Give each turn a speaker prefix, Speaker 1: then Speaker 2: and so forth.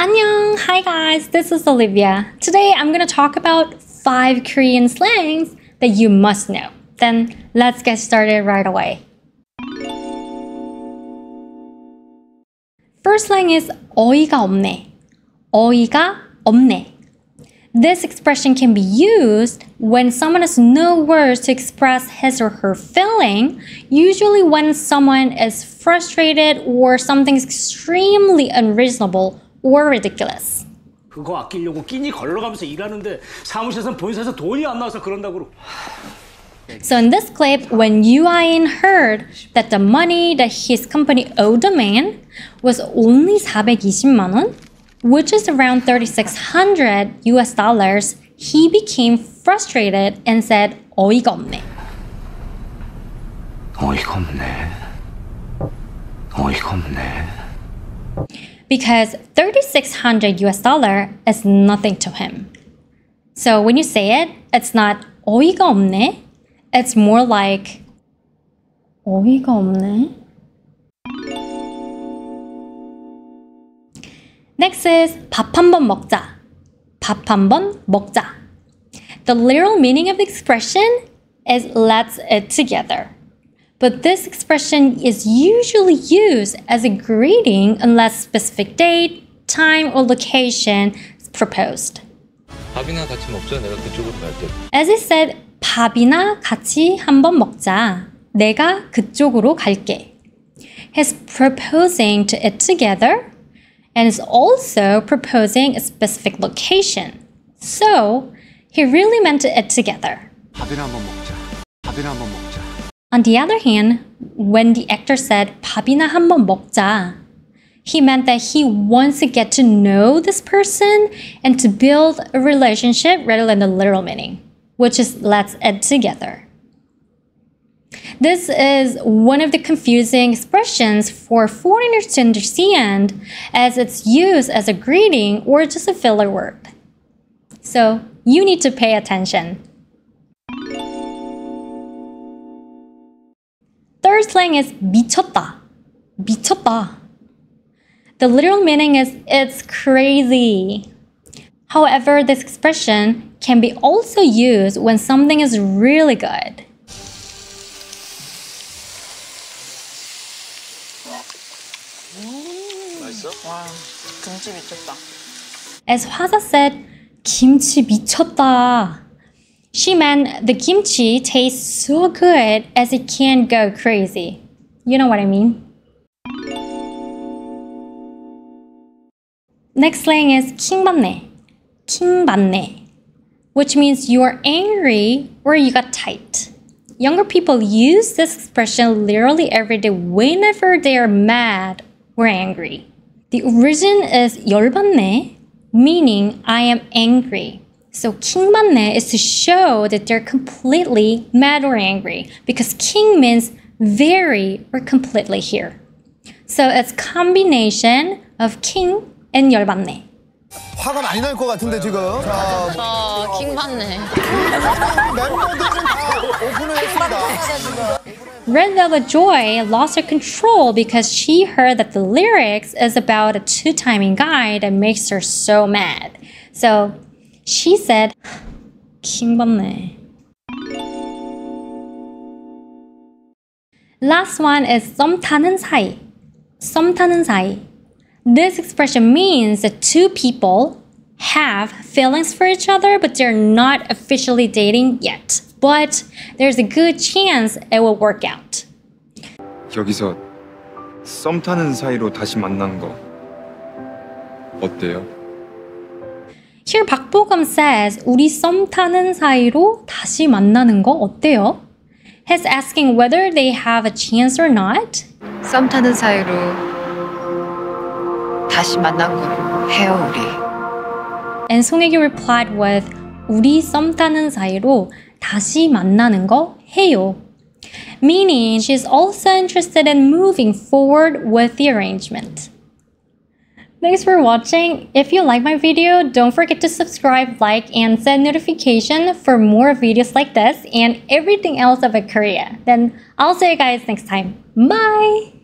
Speaker 1: Annyeong! Hi guys, this is Olivia. Today I'm gonna talk about 5 Korean slangs that you must know. Then let's get started right away. First slang is 어이가 없네. 어이가 없네. This expression can be used when someone has no words to express his or her feeling, usually when someone is frustrated or something is extremely unreasonable or ridiculous.
Speaker 2: 그거 아끼려고 끼니 걸러가면서 일하는데 사무실에선 본사에서 돈이 안 나와서 그런다고.
Speaker 1: So in this clip, when Yuain heard that the money that his company owed the man was only 420만 원, which is around 3600 US dollars, he became frustrated and said 어이가 없네.
Speaker 2: 어이가 없네. 어이가 없네.
Speaker 1: Because 3600 US dollar is nothing to him. So when you say it, it's not 어이가 없네. It's more like 어이가 없네. Next is 밥 한 번 먹자. 밥 한 번 먹자. The literal meaning of the expression is let's eat together. But this expression is usually used as a greeting unless specific date, time, or location is proposed.
Speaker 3: 밥이나 같이 먹자. 내가 그쪽으로 갈 때.
Speaker 1: As it said, 밥이나 같이 한번 먹자. 내가 그쪽으로 갈게. He's proposing to eat together and is also proposing a specific location. So, he really meant to eat together.
Speaker 4: 밥이나 한번 먹자. 밥이나 한번 먹자.
Speaker 1: On the other hand, when the actor said 밥이나 한번 먹자, he meant that he wants to get to know this person and to build a relationship rather than the literal meaning, which is let's eat together. This is one of the confusing expressions for foreigners to understand as it's used as a greeting or just a filler word. So you need to pay attention. Third slang is 미쳤다. 미쳤다. The literal meaning is it's crazy. However, this expression can be also used when something is really good.
Speaker 5: 와, 김치 미쳤다.
Speaker 1: As Hwasa said, 김치 미쳤다. She meant the kimchi tastes so good as it can go crazy. You know what I mean? Next slang is 킹받네. 킹받네. Which means you are angry or you got tight. Younger people use this expression literally every day whenever they are mad or angry. The origin is 열받네, meaning I am angry. So 킹받네 is to show that they're completely mad or angry because king means very or completely here. So it's combination of king and 열받네.
Speaker 4: 화가 많이 날 것 같은데 지금. 자,
Speaker 5: 아, 킹 받네.
Speaker 4: 멤버들은 다 오픈을 했습니다.
Speaker 1: Red Velvet Joy lost her control because she heard that the lyrics is about a two-timing guy that makes her so mad. So she said, 킹받네. Last one is 썸 타는 사이. 썸 타는 사이. This expression means that two people have feelings for each other, but they're not officially dating yet. But there's a good chance it will work out.
Speaker 6: 여기서 썸 타는 사이로 다시 만난 거 어때요?
Speaker 1: Here 박보검 says 우리 썸 타는 사이로 다시 만나는 거 어때요? He's asking whether they have a chance or not.
Speaker 7: 썸 타는 사이로 다시 만난 거로 해요 우리.
Speaker 1: And 송혜교 replied with 우리 썸 타는 사이로 다시 만나는 거 해요. Meaning she's also interested in moving forward with the arrangement. Thanks for watching. If you like my video, don't forget to subscribe, like, and set notification for more videos like this and everything else about Korea. Then I'll see you guys next time. Bye!